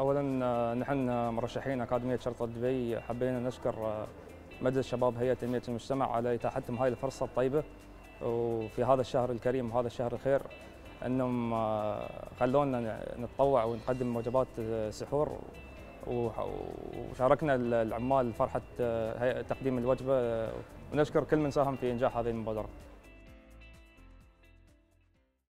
اولا آه، نحن مرشحين أكاديمية شرطة دبي حبينا نشكر آه، مجلس شباب هيئة تنمية المجتمع على إتاحتهم هاي الفرصة الطيبة. وفي هذا الشهر الكريم وهذا الشهر الخير أنهم آه، خلونا نتطوع ونقدم وجبات سحور. وشاركنا العمال فرحة تقديم الوجبة. ونشكر كل من ساهم في إنجاح هذه المبادرة.